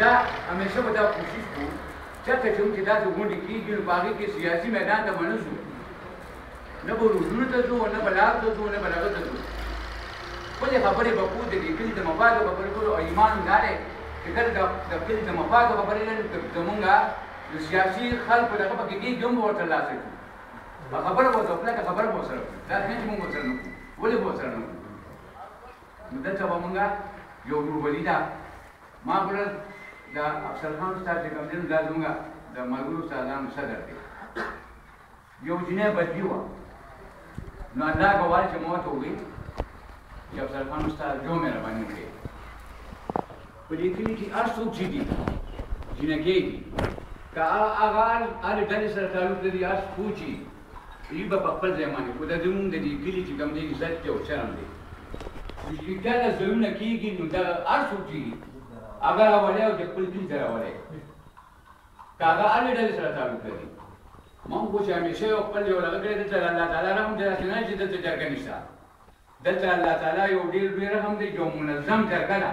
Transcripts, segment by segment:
دا همیشه به دا کوشش کوو چېرته چې هم چې داسې غونډې کېږي نو په هغې کې سیاسي میدان ته به نه ځو نه به روزونو ته ځو نه به لار ته ځو نه به لغه ته ځو خپلې خبرې به کوو د دې کلي د مفاد خبرې کولو او ایمان هم دا دی چې کله د کلي د مفاد خبرې نه زمونږ د سیاسي خلکو دغه پکې کېږي هم به ورته لاسه کړو خبره به ورته کلکه خبره به ورسره کړو دا نه چې مونږ ورسره نه کوو ولې به ورسره نه کوو نو دلته به مونږ یو ګروبلي دا ما ګورل د افسر خان استاد چې کوم دی نو دا زمونږ د ملګرو استادانو صدر دی یو جنې بدلی وه نو الله ګواه چې ما ورته وویل چې افسر خان استاد جو مهرباني وکړي په دې کلي کې هر څوک چې دي جینکۍ دي که هغه هر ډلې سره تعلق لري هر څوک چې کلي به په خپل ځای ماندي خو دا زموږ د دې کلي چې کوم دی عزت دی او شرم دی چې چا ته ظلمونه کېږي نو دغه هر څوک چې وي هغه راولي او د خپل دین سره راولي که هغه هرې ډلې سره تعلق لري موږ خو چې همیشه یو خپل یو لغه کړی دلته الله تعالی رحم دی داسې نه چې دلته جرګه نشته دلته الله تعالی یو ډېر لوی رحم دی یو منظم جرګه ده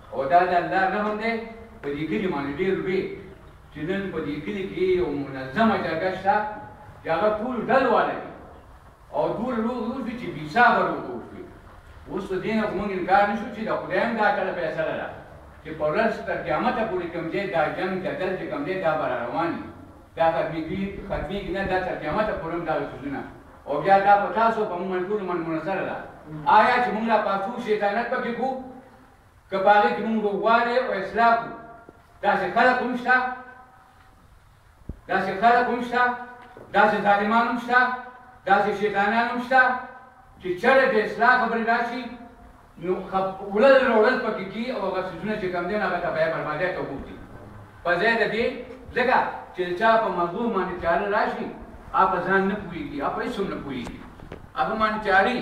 او دا د الله رحم دی په دې کلي باندې ډېر لوی چې نن په دې کلي کې یو منظمه جرګه شته چې هغه ټول ډل والا دي او ټول روغ روغ دي چې بېسابه روغ روغ شوي اوس د دې نه خو موږ انکار نه شو چې د خدای هم دا کله فیصله ده چې په ورځ تر قیامته پورې کوم ځای دا جنګ جدل چې کوم دی دا به را روان وي دا ختمېږي ختمېږي نه دا تر قیامته پورې هم دغه څیزونه او بیا دا په تاسو په موږ ټولو باندې منحصره ده آیا چې موږ لا پاڅو شیطانت پکې کوو که په هغه کې موږ روغوالی او اصلاح کړو، داسې خلک هم شته، داسې خلک هم شته، داسې ظالمان هم شته، داسې شیطانان هم شته چې چېرې د اصلاح خبرې راشي نو ورځ نه ورځ پکې کېږي او هغه څیزونه چې کوم دی نو هغه تباهۍ بربادۍ ته اوښتي په ځای د دې ځکه چې د چا په مغزو باندې تیاره راشي هغه په ځان نه پوهېږي هغه په هېڅ هم نه پوهېږي هغه باندې تیاري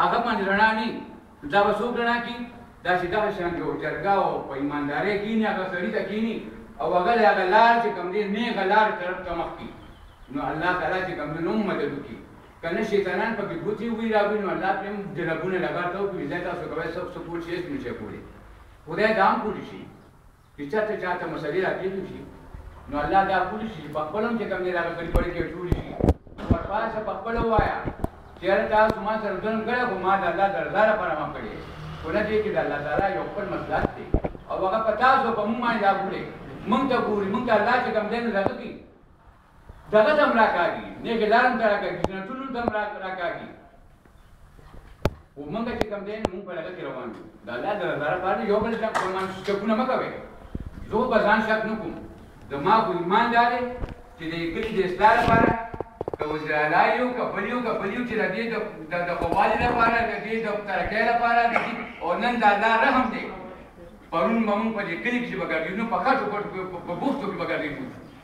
هغه باندې رڼا نه دا به څوک رڼا کړي؟ دا چې دغه شان یو جرګه او په ایماندارۍ کېني، هغه سړي ته کېني او هغه له هغه لار چې کوم دی نېغه لار طرف ته مخ کړي، نو الله تعالی چې کوم دی نو هم مدد وکړي، که نه شیطانان په کې ګوتې ووهي راوړي، نو الله پرې هم جلبونه لګا تاو کړي، ځای تاسو کوی سب سپورټ شیست نشی کولی، خدای دا هم کولی شي. چې چرته چاته مسلې را پېښې شي نو الله دا کولی شي چې په خپل هم چې کوم دی هغه ګډوډي کې ټولې شي ورپاسه په خپله ووایه چې یاره تاسو ما سره ظلم کړی خو ما د الله د رضا لپاره ما کړی خو نه دی کې د الله تعالی یو خپل مصلحت دی او هغه په تاسو په موږ باندې دا ګوري موږ ته ګوري موږ ته الله چې کوم دی نو دغه کوي دغه دم راکاږي نېغې لارم ته راکاږي جنتونو دم راکاږي او مونږ چې کوم دی مونږ په لګه کې روان یو د الله د رضا لپاره یو بل ځان قربان شکونه مه کوئ زه به ځان شک نه کوم زما خو ایمان دا دی چې د کلي د اصلاح لپاره که وزیر اعلی یو که بل یو که بل یو چې د دې د خوبوالي لپاره د دې د ترقۍ لپاره د دې او نن د الله رحم دی پرون به مونږ په دې کلي کښې به ګرځېدو په خټو په بوختو کښې به ګرځېدو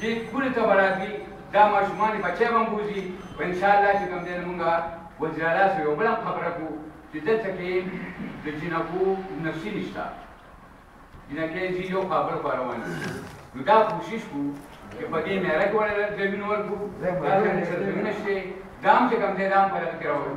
دې کلي ته به راځي دا ماشومان یې بچی به هم بوځي او ان شاء الله چې کوم دی نو مونږ وزیراعلی سره یو بل هم خبره کړو چې دلته کې د جینکو نفسي نشته جینکې ځي یو خوا بل خوا روان دي نو دا کوشش کوو چې په دې میره کې ورته زمین ورکړو دا څنګه چې زمینه شته دا هم چې کوم دی دا هم په دغه کې راوړو